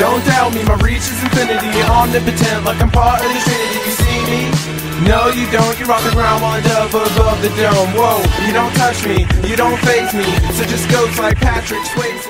Don't doubt me, my reach is infinity Omnipotent like I'm part of the trinity. You see me? No you don't, you're on the ground lined up above the dome. Whoa, you don't touch me, you don't face me. So so go to like Patrick Swayze.